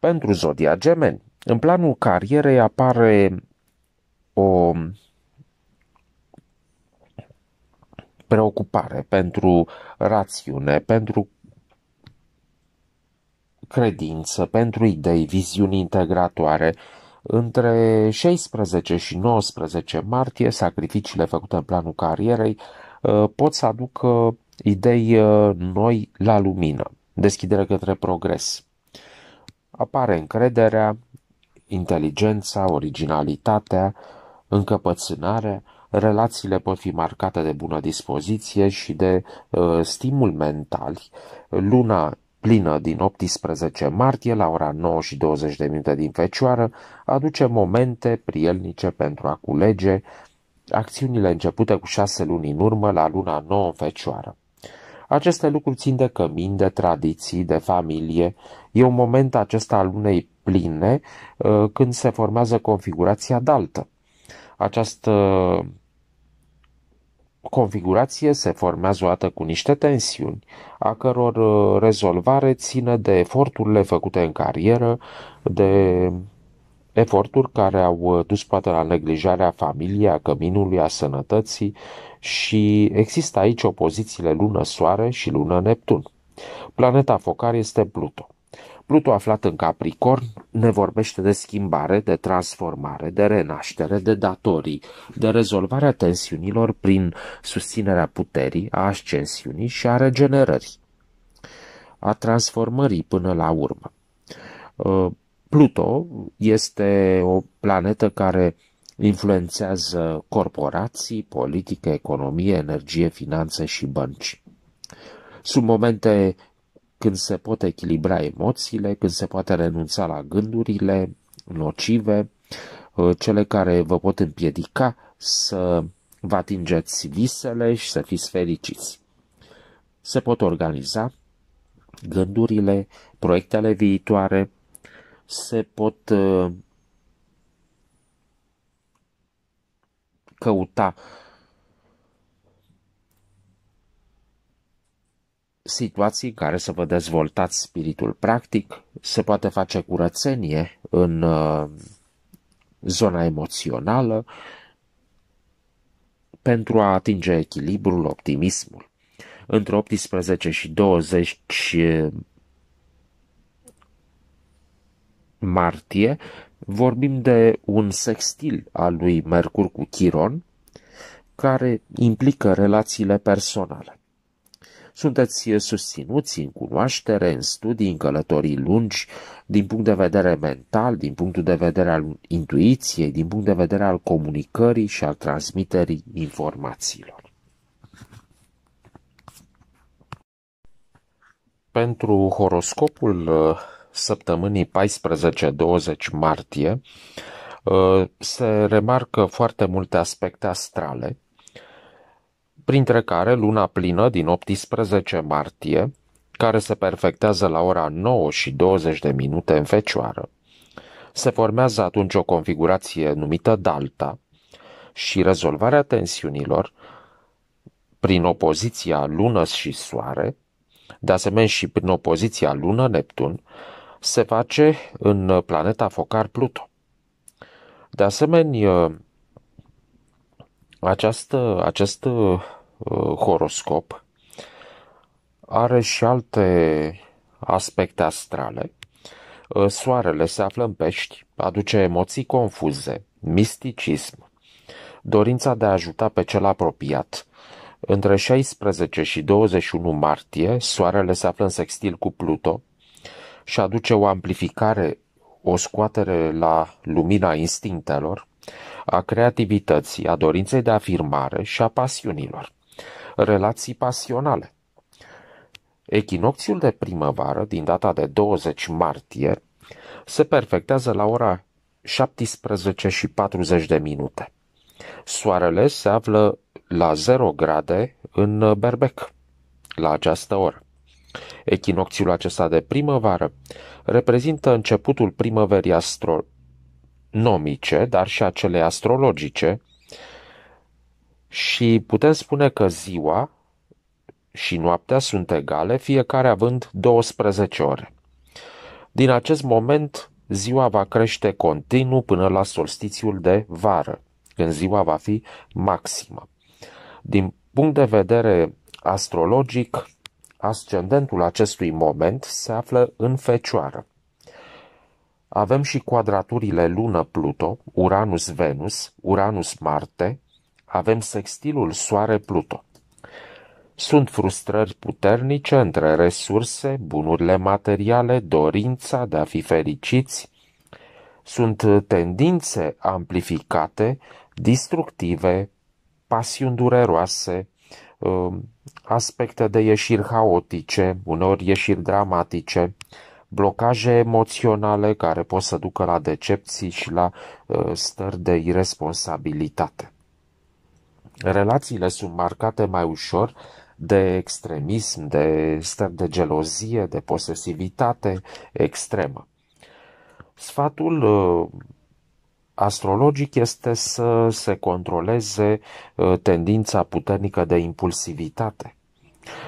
Pentru zodia gemeni, în planul carierei apare o preocupare pentru rațiune, pentru credință, pentru idei, viziuni integratoare. Între 16 și 19 martie, sacrificiile făcute în planul carierei uh, pot să aducă idei uh, noi la lumină, deschidere către progres. Apare încrederea, inteligența, originalitatea, încăpățânarea, relațiile pot fi marcate de bună dispoziție și de uh, stimul mentali. Luna plină din 18 martie la ora 9 și 20 de minute din Fecioară aduce momente prielnice pentru a culege acțiunile începute cu șase luni în urmă la luna 9 în Fecioară. Aceste lucruri țin de cămin, de tradiții, de familie. E un moment acesta al lunei pline uh, când se formează configurația daltă. Această configurație se formează o dată cu niște tensiuni, a căror uh, rezolvare ține de eforturile făcute în carieră, de eforturi care au uh, dus poate la neglijarea familiei, a căminului, a sănătății și există aici opozițiile lună-soare și lună-neptun. Planeta focar este Pluto. Pluto aflat în Capricorn ne vorbește de schimbare, de transformare, de renaștere, de datorii, de rezolvarea tensiunilor prin susținerea puterii, a ascensiunii și a regenerării, a transformării până la urmă. Uh, Pluto este o planetă care influențează corporații, politică, economie, energie, finanțe și bănci. Sunt momente când se pot echilibra emoțiile, când se poate renunța la gândurile nocive, uh, cele care vă pot împiedica să vă atingeți visele și să fiți fericiți. Se pot organiza gândurile, proiectele viitoare, se pot uh, căuta situații în care să vă dezvoltați spiritul practic, se poate face curățenie în uh, zona emoțională pentru a atinge echilibrul, optimismul. Între 18 și 20 martie vorbim de un sextil al lui Mercur cu Chiron, care implică relațiile personale. Sunteți susținuți în cunoaștere, în studii, în călătorii lungi, din punct de vedere mental, din punctul de vedere al intuiției, din punct de vedere al comunicării și al transmiterii informațiilor. Pentru horoscopul uh, săptămânii 14-20 martie uh, se remarcă foarte multe aspecte astrale, printre care luna plină din 18 martie, care se perfectează la ora 9 și 20 de minute în fecioară. Se formează atunci o configurație numită Dalta și rezolvarea tensiunilor prin opoziția lună și soare, de asemenea și prin opoziția lună-Neptun, se face în planeta focar Pluto. De asemenea, această, acest uh, horoscop are și alte aspecte astrale. Uh, soarele se află în pești, aduce emoții confuze, misticism, dorința de a ajuta pe cel apropiat. Între 16 și 21 martie, soarele se află în sextil cu Pluto, și aduce o amplificare, o scoatere la lumina instinctelor, a creativității, a dorinței de afirmare și a pasiunilor. Relații pasionale. Echinocțiul de primăvară, din data de 20 martie, se perfectează la ora 17 și 40 de minute. Soarele se află la 0 grade în Berbec la această oră. Echinocțiul acesta de primăvară reprezintă începutul primăverii astronomice, dar și acele astrologice, și putem spune că ziua și noaptea sunt egale, fiecare având 12 ore. Din acest moment, ziua va crește continuu până la solstițiul de vară, când ziua va fi maximă. Din punct de vedere astrologic, ascendentul acestui moment se află în Fecioară. Avem și quadraturile Lună-Pluto, Uranus-Venus, Uranus-Marte, avem sextilul Soare-Pluto. Sunt frustrări puternice între resurse, bunurile materiale, dorința de a fi fericiți. Sunt tendințe amplificate, destructive, pasiuni dureroase, um, aspecte de ieșiri haotice, uneori ieșiri dramatice, blocaje emoționale care pot să ducă la decepții și la uh, stări de irresponsabilitate. Relațiile sunt marcate mai ușor de extremism, de stări de gelozie, de posesivitate extremă. Sfatul uh, astrologic este să se controleze uh, tendința puternică de impulsivitate.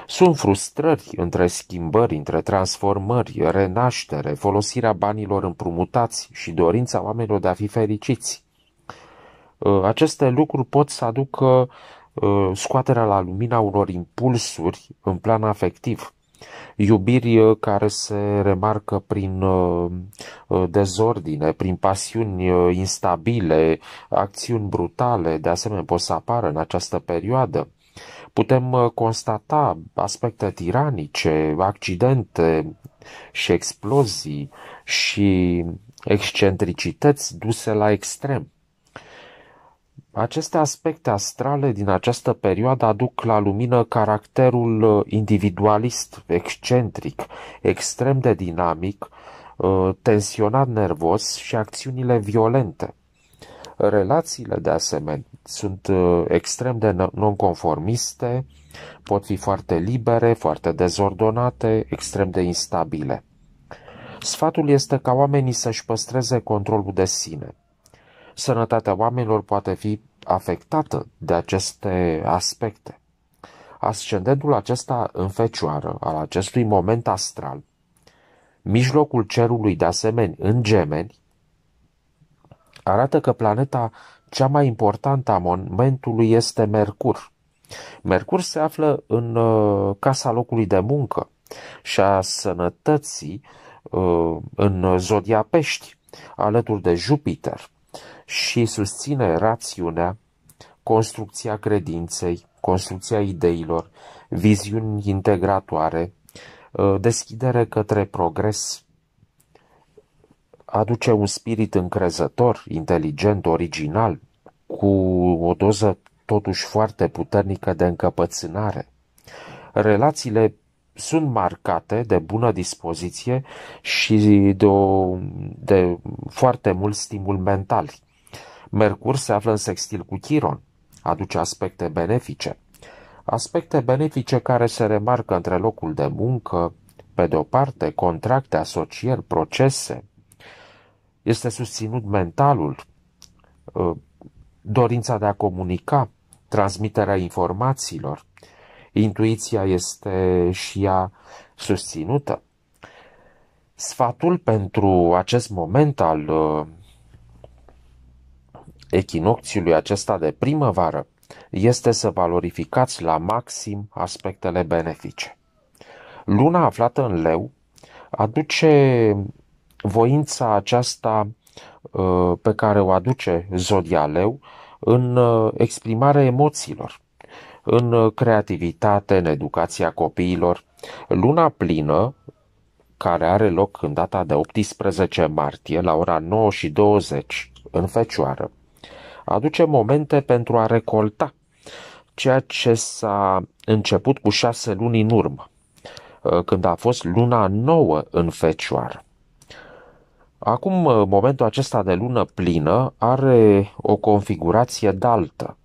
Sunt frustrări între schimbări, între transformări, renaștere, folosirea banilor împrumutați și dorința oamenilor de a fi fericiți. Uh, aceste lucruri pot să aducă uh, scoaterea la lumina unor impulsuri în plan afectiv. Iubiri uh, care se remarcă prin dezordine, prin pasiuni instabile, acțiuni brutale, de asemenea pot să apară în această perioadă. Putem constata aspecte tiranice, accidente și explozii și excentricități duse la extrem. Aceste aspecte astrale din această perioadă aduc la lumină caracterul uh, individualist, excentric, extrem de dinamic, uh, tensionat nervos și acțiunile violente. Relațiile, de asemenea, sunt uh, extrem de nonconformiste, pot fi foarte libere, foarte dezordonate, extrem de instabile. Sfatul este ca oamenii să-și păstreze controlul de sine – sănătatea oamenilor poate fi afectată de aceste aspecte. Ascendentul acesta în fecioară al acestui moment astral, mijlocul cerului de asemenea în gemeni, arată că planeta cea mai importantă a momentului este Mercur. Mercur se află în uh, casa locului de muncă și a sănătății uh, în zodia pești, alături de Jupiter și susține rațiunea, construcția credinței, construcția ideilor, viziuni integratoare, uh, deschidere către progres, aduce un spirit încrezător, inteligent, original, cu o doză totuși foarte puternică de încăpățânare. Relațiile sunt marcate de bună dispoziție și de, o, de foarte mult stimul mental. Mercur se află în sextil cu Chiron, aduce aspecte benefice. Aspecte benefice care se remarcă între locul de muncă, pe de o parte, contracte, asocieri, procese. Este susținut mentalul, ă, dorința de a comunica, transmiterea informațiilor. Intuiția este și ea susținută. Sfatul pentru acest moment al ă, echinocțiului acesta de primăvară este să valorificați la maxim aspectele benefice. Luna aflată în leu aduce voința aceasta uh, pe care o aduce zodia leu în uh, exprimarea emoțiilor, în uh, creativitate, în educația copiilor. Luna plină, care are loc în data de 18 martie la ora 9 și 20 în Fecioară, aduce momente pentru a recolta ceea ce s-a început cu șase luni în urmă, uh, când a fost luna nouă în Fecioară. Acum, uh, momentul acesta de lună plină are o configurație daltă.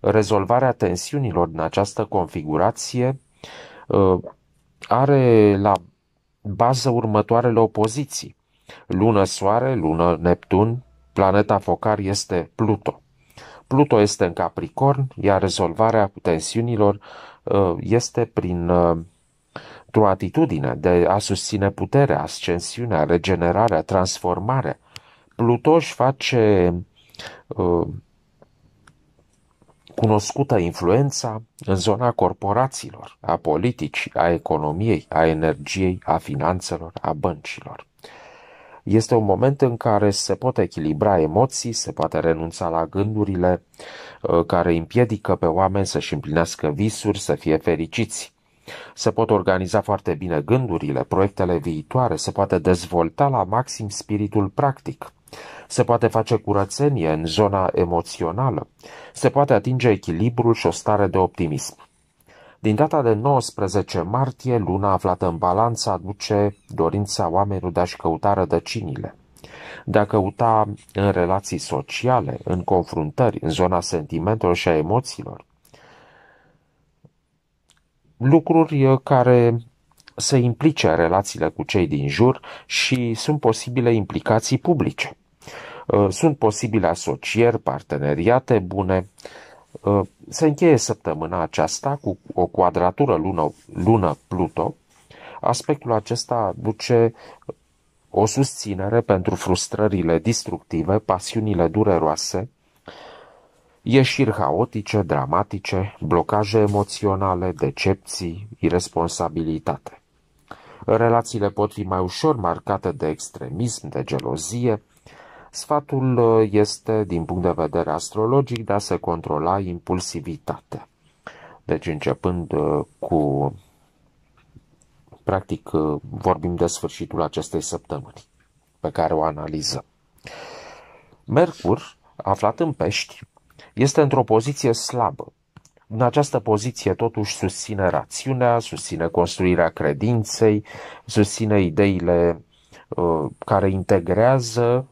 Rezolvarea tensiunilor din această configurație uh, are la bază următoarele opoziții. Lună-Soare, lună-Neptun, Planeta focar este Pluto. Pluto este în Capricorn, iar rezolvarea tensiunilor uh, este prin, uh, o atitudine de a susține puterea, ascensiunea, regenerarea, transformarea. Pluto își face uh, cunoscută influența în zona corporațiilor, a politicii, a economiei, a energiei, a finanțelor, a băncilor. Este un moment în care se pot echilibra emoții, se poate renunța la gândurile uh, care împiedică pe oameni să-și împlinească visuri, să fie fericiți. Se pot organiza foarte bine gândurile, proiectele viitoare, se poate dezvolta la maxim spiritul practic. Se poate face curățenie în zona emoțională. Se poate atinge echilibrul și o stare de optimism. Din data de 19 martie, luna aflată în balanță aduce dorința oamenilor de a-și căuta rădăcinile, de a căuta în relații sociale, în confruntări, în zona sentimentelor și a emoțiilor. Lucruri care să implice relațiile cu cei din jur și sunt posibile implicații publice. Sunt posibile asocieri, parteneriate bune, Uh, se încheie săptămâna aceasta cu o quadratură lună-Pluto. Aspectul acesta duce o susținere pentru frustrările destructive, pasiunile dureroase, ieșiri haotice, dramatice, blocaje emoționale, decepții, irresponsabilitate. Relațiile pot fi mai ușor marcate de extremism, de gelozie, Sfatul uh, este, din punct de vedere astrologic, de a se controla impulsivitatea. Deci începând uh, cu, practic, uh, vorbim de sfârșitul acestei săptămâni pe care o analizăm. Mercur, aflat în pești, este într-o poziție slabă. În această poziție totuși susține rațiunea, susține construirea credinței, susține ideile uh, care integrează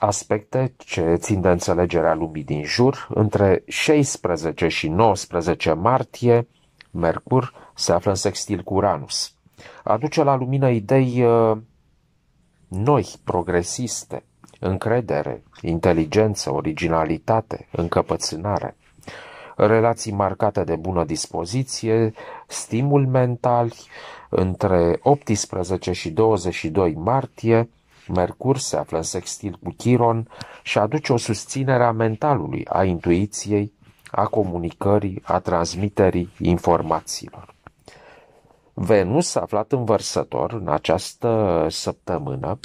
aspecte ce țin de înțelegerea lumii din jur. Între 16 și 19 martie, Mercur se află în sextil cu Uranus. Aduce la lumină idei uh, noi, progresiste, încredere, inteligență, originalitate, încăpățânare, relații marcate de bună dispoziție, stimul mental, între 18 și 22 martie, Mercur se află în sextil cu Chiron și aduce o susținere a mentalului, a intuiției, a comunicării, a transmiterii informațiilor. Venus, aflat în vărsător în această săptămână,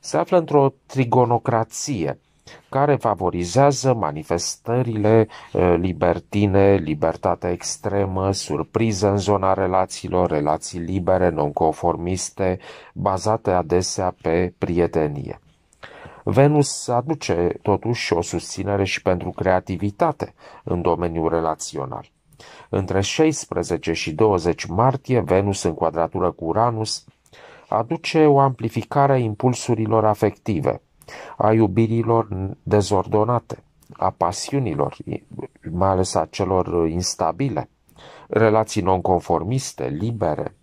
se află într-o trigonocrație, care favorizează manifestările uh, libertine, libertatea extremă, surpriză în zona relațiilor, relații libere, nonconformiste, bazate adesea pe prietenie. Venus aduce totuși o susținere și pentru creativitate în domeniul relațional. Între 16 și 20 martie, Venus în quadratură cu Uranus aduce o amplificare a impulsurilor afective – a iubirilor dezordonate, a pasiunilor, mai ales a celor instabile, relații nonconformiste, libere.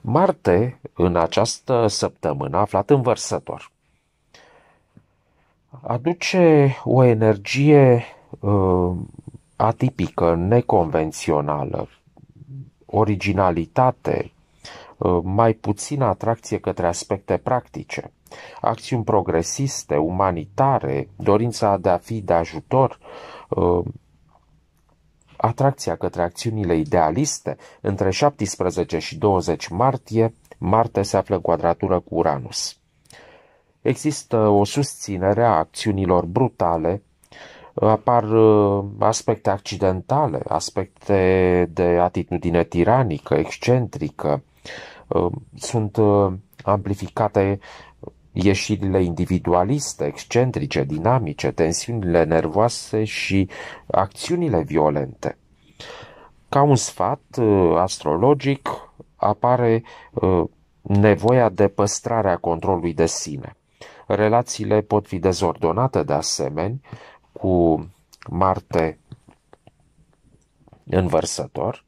Marte, în această săptămână, aflat în vărsător, aduce o energie uh, atipică, neconvențională, originalitate, Uh, mai puțină atracție către aspecte practice, acțiuni progresiste, umanitare, dorința de a fi de ajutor, uh, atracția către acțiunile idealiste, între 17 și 20 martie, Marte se află în quadratură cu Uranus. Există o susținere a acțiunilor brutale, apar uh, aspecte accidentale, aspecte de atitudine tiranică, excentrică, Uh, sunt uh, amplificate ieșirile individualiste, excentrice, dinamice, tensiunile nervoase și acțiunile violente. Ca un sfat uh, astrologic apare nevoia de păstrare a controlului de sine. Relațiile pot fi dezordonate de asemenea cu Marte învărsător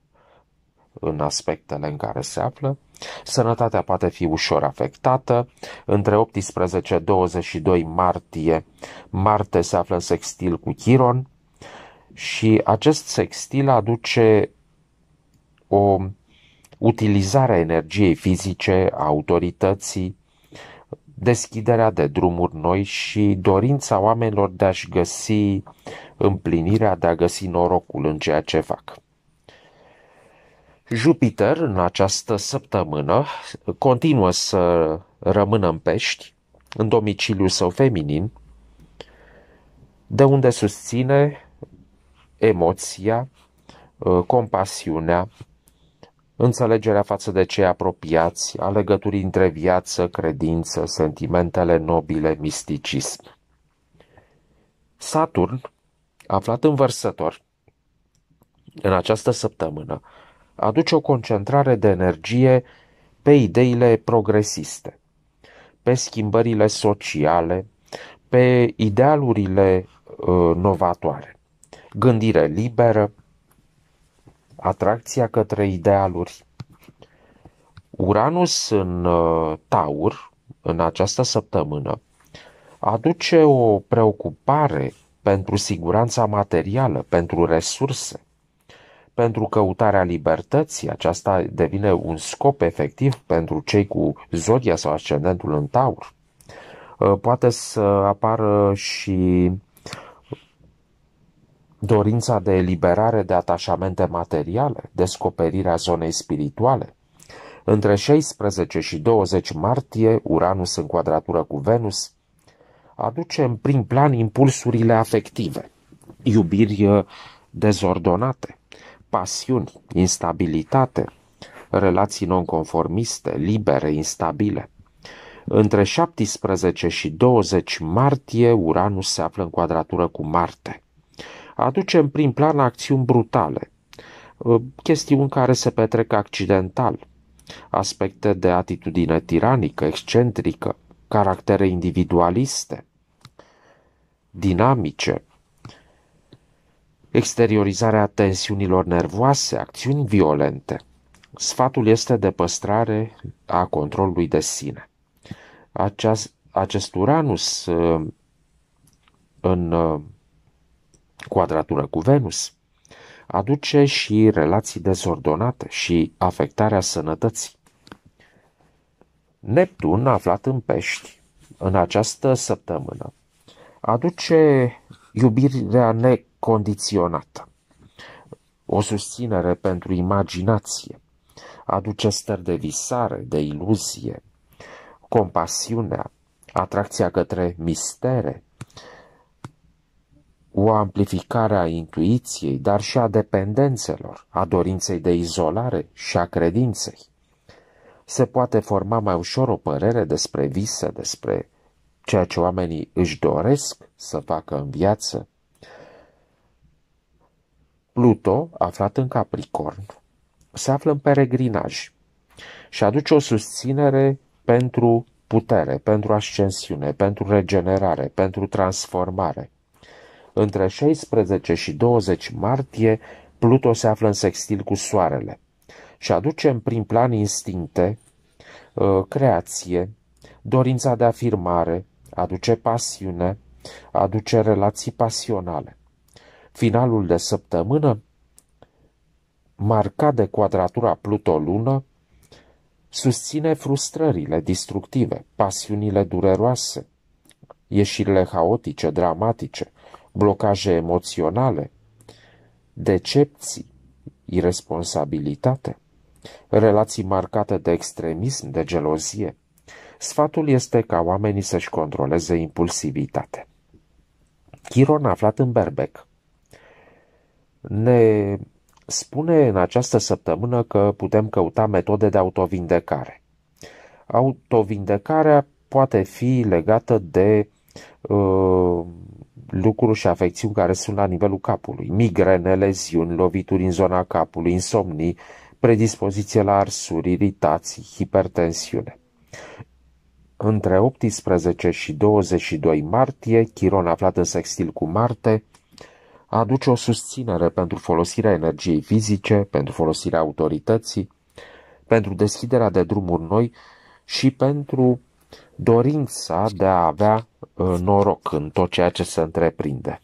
în aspectele în care se află, Sănătatea poate fi ușor afectată. Între 18-22 martie, Marte se află în sextil cu Chiron. și acest sextil aduce o utilizare a energiei fizice, a autorității, deschiderea de drumuri noi și dorința oamenilor de a-și găsi împlinirea, de a găsi norocul în ceea ce fac. Jupiter în această săptămână continuă să rămână în pești, în domiciliul său feminin, de unde susține emoția, compasiunea, înțelegerea față de cei apropiați, a legăturii între viață, credință, sentimentele nobile, misticism. Saturn, aflat în vărsător, în această săptămână, aduce o concentrare de energie pe ideile progresiste, pe schimbările sociale, pe idealurile uh, novatoare, gândire liberă, atracția către idealuri. Uranus în uh, Taur, în această săptămână, aduce o preocupare pentru siguranța materială, pentru resurse, pentru căutarea libertății. Aceasta devine un scop efectiv pentru cei cu zodia sau ascendentul în Taur. Uh, poate să apară și dorința de eliberare de atașamente materiale, descoperirea zonei spirituale. Între 16 și 20 martie, Uranus în quadratură cu Venus aduce în prim plan impulsurile afective, iubiri uh, dezordonate, pasiuni, instabilitate, relații nonconformiste, libere, instabile. Între 17 și 20 martie, Uranus se află în quadratură cu Marte aduce în prim plan acțiuni brutale, uh, chestiuni care se petrec accidental, aspecte de atitudine tiranică, excentrică, caractere individualiste, dinamice, exteriorizarea tensiunilor nervoase, acțiuni violente. Sfatul este de păstrare a controlului de sine. Aceast, acest Uranus uh, în uh, quadratură cu Venus, aduce și relații dezordonate și afectarea sănătății. Neptun, aflat în pești, în această săptămână, aduce iubirea necondiționată, o susținere pentru imaginație, aduce stări de visare, de iluzie, compasiunea, atracția către mistere, o amplificare a intuiției, dar și a dependențelor, a dorinței de izolare și a credinței. Se poate forma mai ușor o părere despre vise, despre ceea ce oamenii își doresc să facă în viață. Pluto, aflat în Capricorn, se află în peregrinaj și aduce o susținere pentru putere, pentru ascensiune, pentru regenerare, pentru transformare. Între 16 și 20 martie, Pluto se află în sextil cu Soarele și aduce în prim plan instincte, uh, creație, dorința de afirmare, aduce pasiune, aduce relații pasionale. Finalul de săptămână, marcat de quadratura Pluto-Lună, susține frustrările destructive, pasiunile dureroase, ieșirile haotice, dramatice, blocaje emoționale, decepții, irresponsabilitate, relații marcate de extremism, de gelozie. Sfatul este ca oamenii să-și controleze impulsivitate. Chiron, aflat în Berbec, ne spune în această săptămână că putem căuta metode de autovindecare. Autovindecarea poate fi legată de uh, lucruri și afecțiuni care sunt la nivelul capului, migrene, leziuni, lovituri în zona capului, insomnii, predispoziție la arsuri, iritații, hipertensiune. Între 18 și 22 martie, Chiron aflat în sextil cu Marte, aduce o susținere pentru folosirea energiei fizice, pentru folosirea autorității, pentru deschiderea de drumuri noi și pentru dorința de a avea uh, noroc în tot ceea ce se întreprinde.